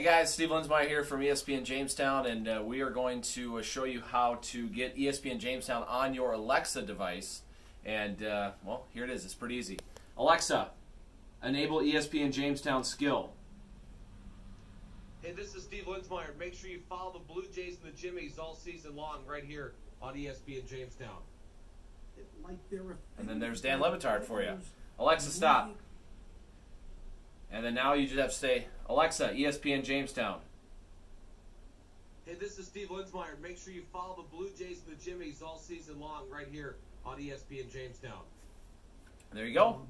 Hey guys, Steve Linzmeier here from ESPN Jamestown, and uh, we are going to uh, show you how to get ESPN Jamestown on your Alexa device. And, uh, well, here it is. It's pretty easy. Alexa, enable ESPN Jamestown skill. Hey, this is Steve Linzmeier. Make sure you follow the Blue Jays and the Jimmies all season long right here on ESPN Jamestown. like And then there's Dan Le Batard for you. Alexa, stop. And then now you just have to say, Alexa, ESPN Jamestown. Hey, this is Steve Linzmeier. Make sure you follow the Blue Jays and the Jimmies all season long right here on ESPN Jamestown. There you go. Um,